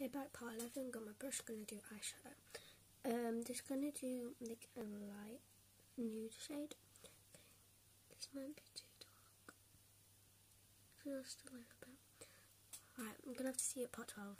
Okay, back part 11, got my brush, gonna do eyeshadow. Um, just gonna do like a light nude shade. Okay, This might be too dark. Just a little bit. Right, I'm gonna have to see it part 12.